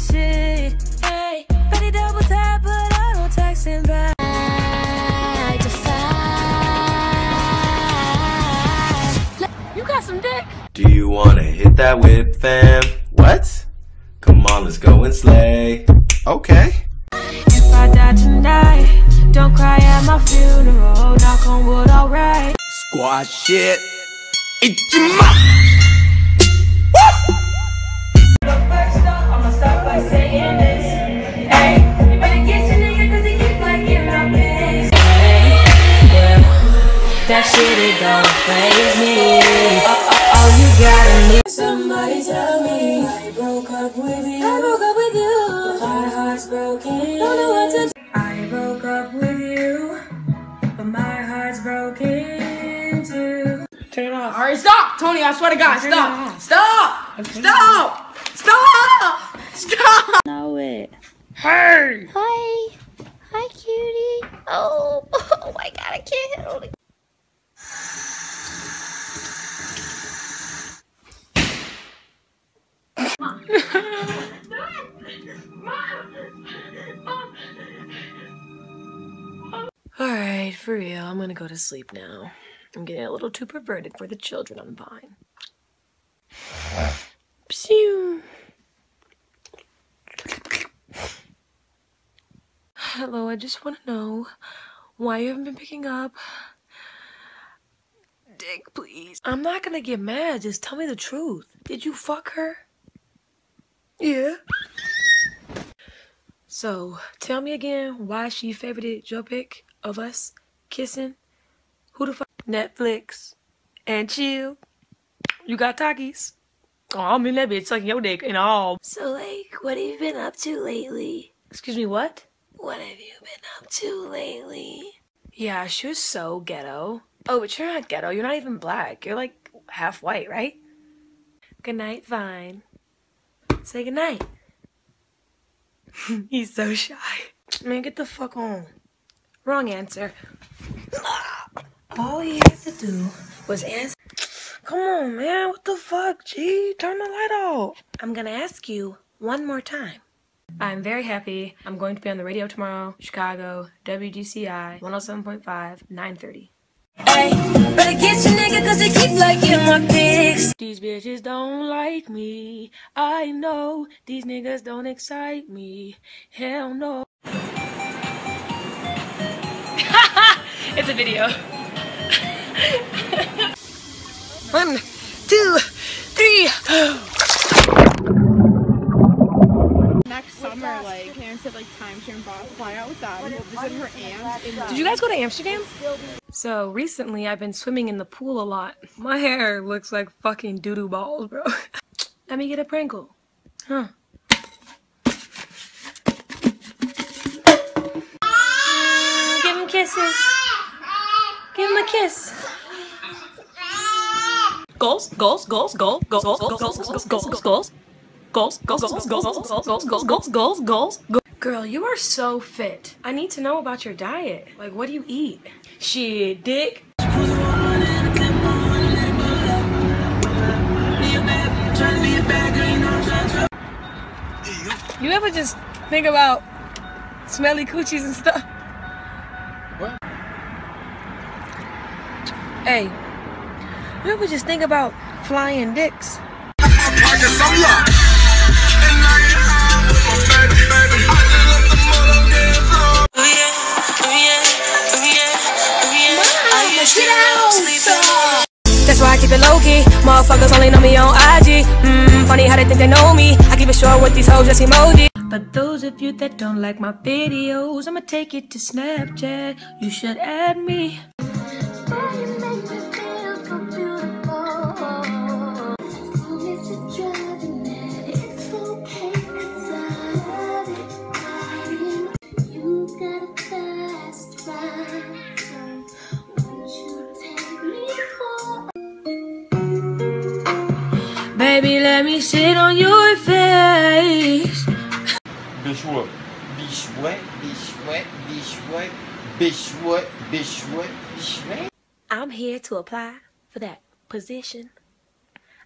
shit. Hey, but he double tap, but I don't text him back. You got some dick. Do you wanna hit that whip, fam? What? Come on, let's go and slay. Okay. If I die tonight, don't cry at my funeral. Knock on wood, alright. Squad shit. Ichima! First Turn it off. All right, stop, Toni. I swear to God, stop, stop, stop, stop, stop. know it. Hey! Hi. Hi, cutie. Oh, oh my god, I can't handle it. Alright, for real, I'm gonna go to sleep now. I'm getting a little too perverted for the children on vine. Hello, I just want to know why you haven't been picking up. Dick, please. I'm not gonna get mad. Just tell me the truth. Did you fuck her? Yeah. So, tell me again why she favorited your pick of us kissing. Who the fuck? Netflix and chill. You got Takis. Oh, I'm in that bitch sucking your dick and all. So, like, what have you been up to lately? Excuse me, what? What have you been up to lately? Yeah, she was so ghetto. Oh, but you're not ghetto. You're not even black. You're like half white, right? Good night, Vine. Say good night. He's so shy. Man, get the fuck on. Wrong answer. All he had to do was answer. Come on, man. What the fuck, G? Turn the light off. I'm gonna ask you one more time. I'm very happy. I'm going to be on the radio tomorrow. Chicago, WGCI, 107.5, 930. Hey, better get your nigga 'cause he keep liking my pics. These bitches don't like me. I know these niggas don't excite me. Hell no. it's a video. One, two, three. next summer, like parents have like timeshare and bought fly out with them. We'll visit her aunt Did you guys go to Amsterdam? So recently I've been swimming in the pool a lot. My hair looks like fucking doo-doo balls, bro. Let me get a Pringle. Huh. Give him kisses. Give him a kiss. Goals, goals, goals, goals, goals, goals, goals, goals, goals, goals, goals. Goals, goals, goals, goals, goals, goals, goals, goals, goals. Girl, you are so fit. I need to know about your diet. Like, what do you eat? Shit, dick. You ever just think about smelly coochies and stuff? Hey, you ever just think about flying dicks? That's why I keep it low key. Motherfuckers only know me on IG. Mmm, funny how they think they know me. I keep it short with these hoes, just emoji. But those of you that don't like my videos, I'ma take it to Snapchat. You should add me. Baby, let me sit on your face. Bitch what? Bitch what? Bitch what? Bitch what? Bitch what? Bitch what? Bitch what? I'm here to apply for that position.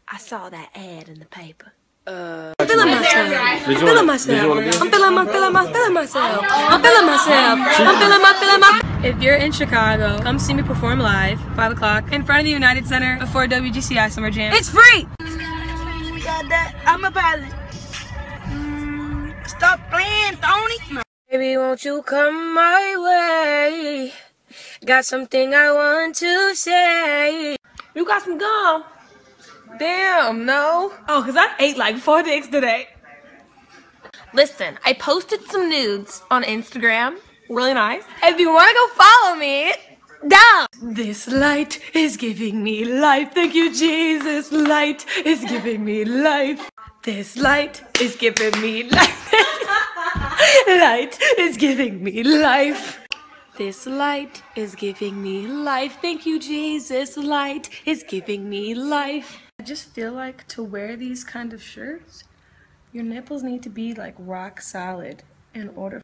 I saw that ad in the paper. Uh, I'm feeling myself. I'm feeling myself. I'm feeling my, feeling my, feeling myself. I'm feeling myself. I'm feeling my, feeling my. If you're in Chicago, come see me perform live, 5 o'clock, in front of the United Center before WGCI Summer Jam. It's free! Got that. I'm a pilot. Mm, stop playing, Toni. Baby, won't you come my way? Got something I want to say. You got some gum? Damn, no. Oh, because I ate like four dicks today. Listen, I posted some nudes on Instagram. Really nice. If you want to go follow me, down. This light is giving me life. Thank you, Jesus. Light is giving me life. This light is giving me life. light is giving me life. This light is giving me life. Thank you, Jesus. Light is giving me life. I just feel like to wear these kind of shirts, your nipples need to be like rock solid in order.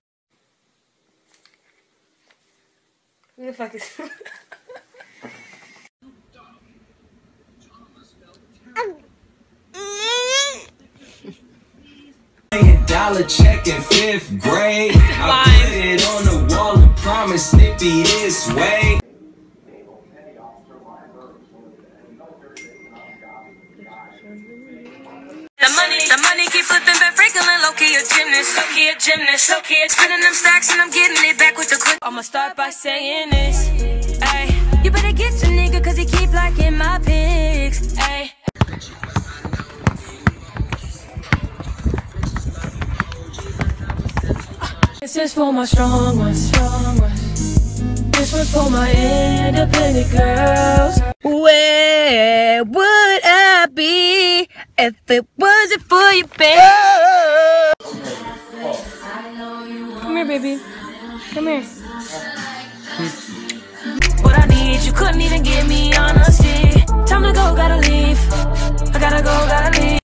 The fuck is? Dollar check in fifth grade. I put it on the wall and promised Nippy this way. The money, keep flipping, Ben Franklin, low key a gymnast, low key a gymnast, low key spinning them stacks and I'm getting it back with the quick. I'ma start by saying this, ay. You better get your nigga cause he keep liking my pics, ay. This is for my strong ones, strong ones. This one's for my independent girls. Where would I be if it wasn't for you, baby? Come here, baby. Come here. What I need, you couldn't even give me honesty. Time to go, gotta leave. I gotta go, gotta leave.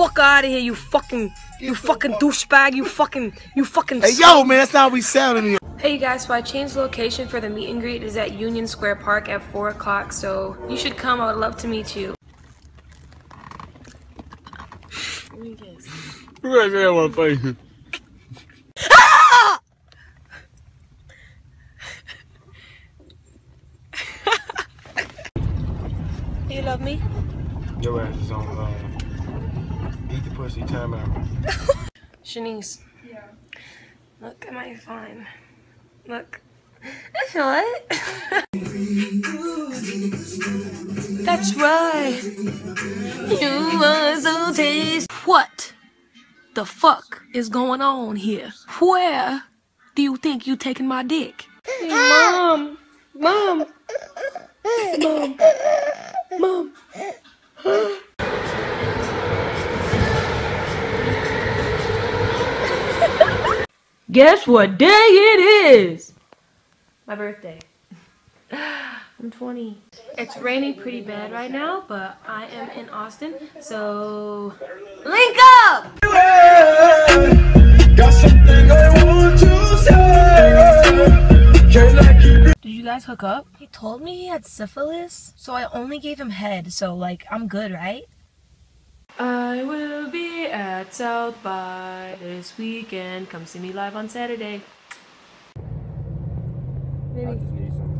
Fuck out of here, you fucking, you fucking douchebag, you fucking, you fucking. Hey, yo, man, that's not how we sounding here. Hey you guys, so I changed location for the meet and greet. It is at Union Square Park at 4 o'clock, so you should come. I would love to meet you. You guys say one face. You love me? Your ass is on uh, eat the pussy timeout. Shanice. Yeah. Look, at my fine? Look. What? That's right. You are so tasty. What the fuck is going on here? Where do you think you taking my dick? Mom. Mom. Mom. Mom. Guess what day it is? My birthday. I'm 20. It's raining pretty bad right now, but I am in Austin, so link up! Got something I want to say. Can I keep it? Did you guys hook up? He told me he had syphilis, so I only gave him head, so like I'm good, right? I will be at South by this weekend. Come see me live on Saturday. I just need some.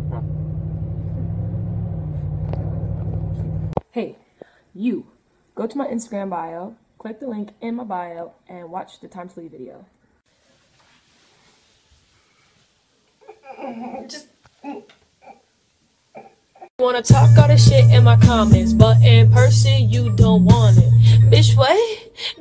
Hey, you, go to my Instagram bio, click the link in my bio, and watch the Time to Leave video. Just. Wanna talk all this shit in my comments, but in person you don't want it. Bitch, what?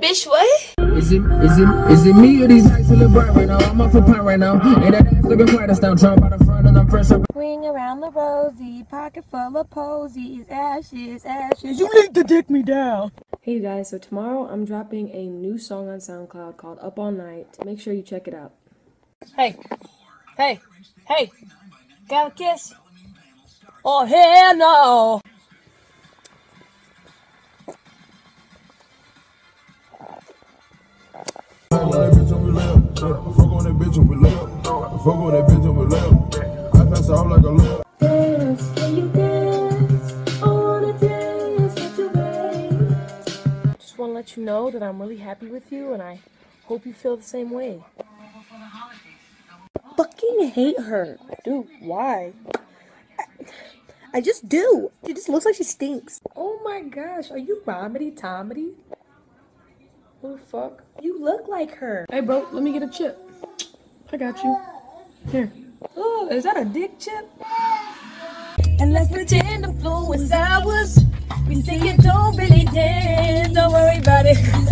Bitch, what? Is it, is it, is it me or these nights look bright right now? I'm off a pint right now. And that ass looking quite a stunt. Trying by the front and I'm fresh up. Ring around the rosy, pocket full of posies, ashes, ashes. You need to dick me down. Hey you guys, so tomorrow I'm dropping a new song on SoundCloud called Up All Night. Make sure you check it out. Hey, hey, hey, Got a kiss? Oh, hell no. Fuck on that bitch on me left. Fuck on that bitch on me left. Fuck on that bitch on me left. I pass out like a left. Dance, can you dance? I wanna dance with you, babe. Just want to let you know that I'm really happy with you and I hope you feel the same way. fucking hate her. Dude, why? I just do. She just looks like she stinks. Oh my gosh, are you Romedy Tomedy? Who the fuck? You look like her. Hey bro, let me get a chip. I got you. Here. Oh, is that a dick chip? And let's pretend the flow is ours. We say you don't really dance. Don't worry about it.